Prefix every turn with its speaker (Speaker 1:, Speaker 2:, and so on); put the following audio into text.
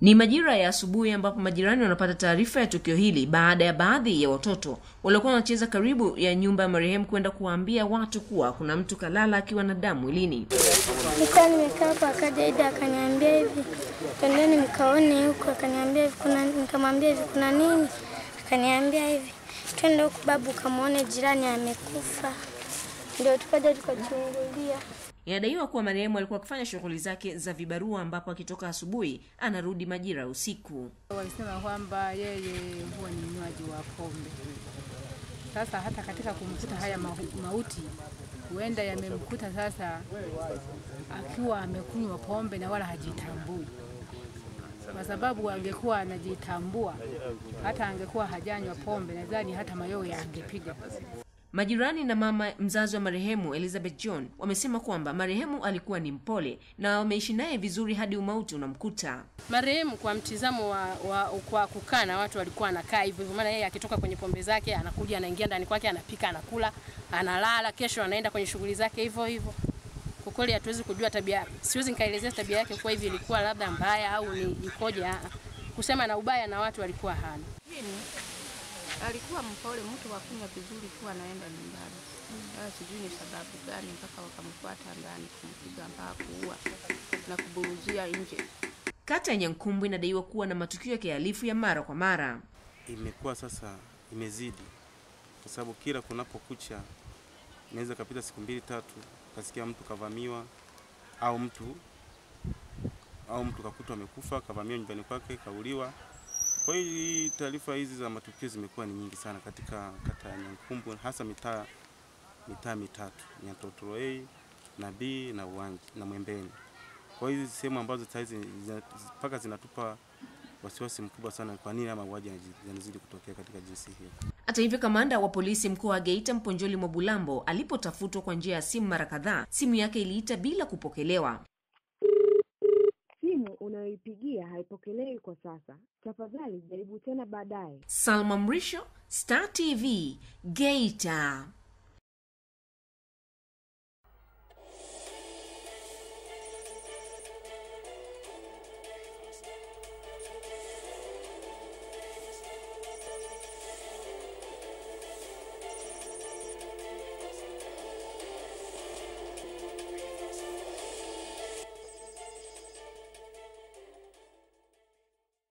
Speaker 1: Ni majira ya asubuhi ambapo majirani wanapata taarifa ya tukio hili baada ya baadhi ya watoto waliokuwa wanacheza karibu ya nyumba ya marehemu kwenda kuwaambia watu kuwa kuna mtu kalala akiwa na damu mwilini.
Speaker 2: Nikaa nimekaa hapo, akaja Ida akaniambia hivi, twendeni mkaone huko. Akaniambia hivi kuna, nikamwambia hivi kuna nini? Akaniambia hivi, twende huku babu, kamwone jirani amekufa. Ndio tukaja tukachungulia.
Speaker 1: Inadaiwa kuwa marehemu alikuwa akifanya shughuli zake za vibarua, ambapo akitoka asubuhi anarudi majira ya usiku.
Speaker 3: Walisema kwamba yeye huwa ni mnywaji wa pombe. Sasa hata katika kumkuta haya mauti, huenda yamemkuta sasa akiwa amekunywa pombe na wala hajitambui, kwa sababu angekuwa anajitambua, hata angekuwa hajanywa pombe, nadhani hata mayoo angepiga.
Speaker 1: Majirani na mama mzazi wa marehemu Elizabeth John wamesema kwamba marehemu alikuwa ni mpole na wameishi naye vizuri hadi umauti unamkuta.
Speaker 4: Marehemu kwa mtizamo wa, wa kwa kukaa na watu walikuwa anakaa hivyo hivyo, maana yeye akitoka kwenye pombe zake anakuja anaingia ndani kwake anapika anakula analala, kesho anaenda kwenye shughuli zake hivyo hivyo. Kwa kweli hatuwezi kujua tabia, siwezi nikaelezea tabia yake kwa hivi ilikuwa labda mbaya au ni ikoje. Kusema na ubaya na watu alikuwa hana.
Speaker 5: Alikuwa mpole, mtu wa kunywa vizuri tu anaenda nyumbani. Sasa sijui ni sababu gani mpaka wakamfuata ndani kumpiga mpaka kuua na kuburuzia nje.
Speaker 1: Kata ya Nyankumbu inadaiwa kuwa na matukio ya kihalifu ya mara kwa mara.
Speaker 6: imekuwa sasa imezidi, kwa sababu kila kunapokucha inaweza kapita siku mbili tatu, kasikia mtu kavamiwa au mtu au mtu kakutwa amekufa, kavamiwa nyumbani kwake, kauliwa. Kwa hiyo taarifa hizi za matukio zimekuwa ni nyingi sana katika kata ya Nyankumbu, hasa mitaa mitaa mitatu Nyantotoro A na B na Uwanja na Mwembeni. Kwa hiyo hizi sehemu ambazo saizi mpaka zinatupa wasiwasi mkubwa sana, kwa nini ama mauaji yanazidi kutokea katika jinsi hiyo.
Speaker 1: Hata hivyo, kamanda wa polisi mkoa wa Geita Mponjoli Mwabulambo alipotafutwa kwa njia ya simu mara kadhaa, simu yake iliita bila kupokelewa.
Speaker 7: Unayoipigia haipokelewi kwa sasa. Tafadhali jaribu tena baadaye.
Speaker 1: Salma Mrisho, Star TV, Geita.